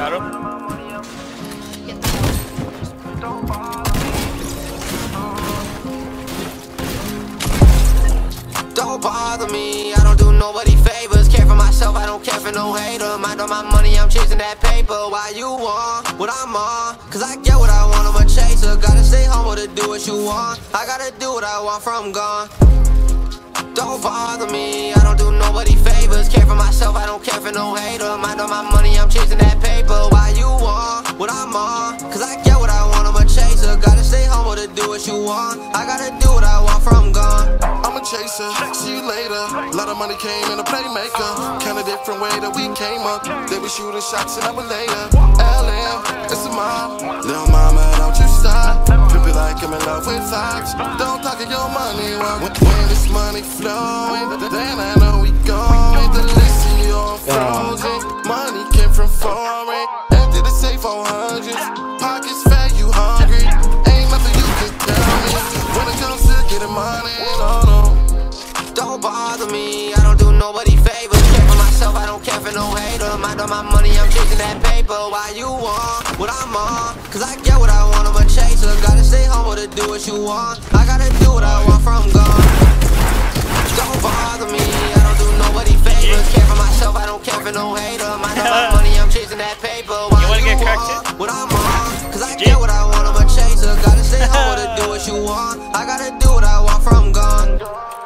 Got him. Don't bother me, I don't do nobody favors. Care for myself, I don't care for no hater. Mind on my money, I'm chasing that paper. Why you want what I'm on? Cause I get what I want, I'm a chaser. Gotta stay humble to do what you want. I gotta do what I want from gone. Don't bother me, I don't do nobody favors. Care for myself, I don't care for no hater. Mind on my money, I'm chasing that paper. Why you want what I'm on? Cause I get what I want, I'm a chaser. Gotta stay humble to do what you want. I gotta do what I want from gone. I'm a chaser, see you later. Lot of money came in a playmaker. Kinda different way that we came up. They be shooting shots and I would lay up. LM, it's a mob. Little mama, don't you stop. It like I'm in love with Fox. Don't talk your money when, when this money flowing. Then I know we going. The list of your frozen. Money came from foreign. Empty the safe on hundreds. Pockets fat, you hungry. Ain't nothing you can tell me. When it comes to getting money, no, no. Don't bother me, I don't do nobody favors. Care for myself, I don't care for no hater. Mind on my money, I'm chasing that paper. Why you want what I'm on? Cause I get what I want, I'm a chaser. Gotta stay humble to do what you want. I gotta do what I want from gone. Don't bother me, I don't do nobody favors. Care for myself, I don't care for no hater. Mind my money, I'm chasing that paper. Why You wanna get corrected? what I'm on? Cause I get what I want, I'm a chaser. Gotta stay humble to do what you want. I gotta do what I want from gone.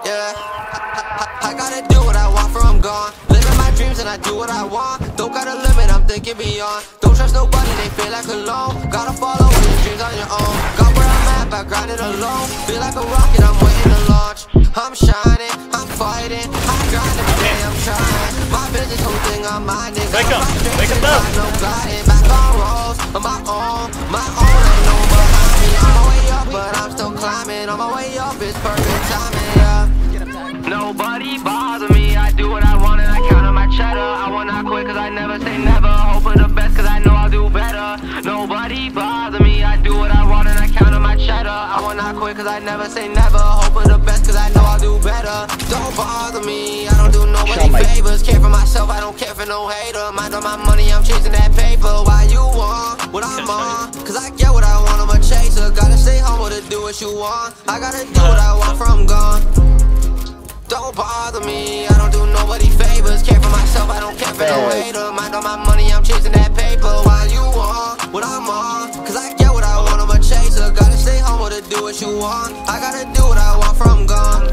Yeah. I, I gotta do what I want from gone. Living my dreams and I do what I want. Don't got a limit, I'm thinking beyond. Don't trust nobody, they feel like alone. Gotta follow your dreams on your own. Got I'm at by grinding alone. Feel like a rocket, I'm waiting to launch. I'm shining, I'm fighting. I grind every day, I'm trying. My business, whole thing on my nigga. Wake up, wake up, up. no guiding. Back on rolls, on my own, my own. Ain't no behind me. On my way up, but I'm still climbing. On my way up, it's perfect timing, cause I never say never. Hope for the best cause I know I'll do better. Don't bother me, I don't do nobody Show my- favors. Care for myself, I don't care for no hater. Mind on my money, I'm chasing that paper. Why you want what I'm on? Cause I get what I want, I'm a chaser. Gotta stay humble to do what you want. I gotta do what I want from gone. Don't bother me, I don't do nobody favors. Care for myself, I don't care for no hater. Mind on my money, what you want. I gotta do what I want from gone.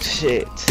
Shit.